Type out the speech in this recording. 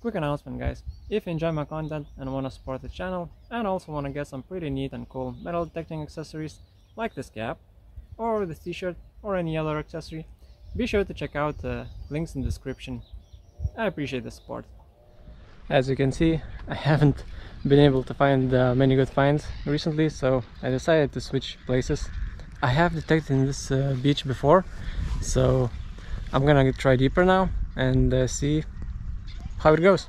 Quick announcement guys, if you enjoy my content and want to support the channel and also want to get some pretty neat and cool metal detecting accessories like this cap or this t-shirt or any other accessory, be sure to check out the links in the description. I appreciate the support. As you can see, I haven't been able to find uh, many good finds recently, so I decided to switch places. I have detected in this uh, beach before, so I'm gonna try deeper now and uh, see how it goes.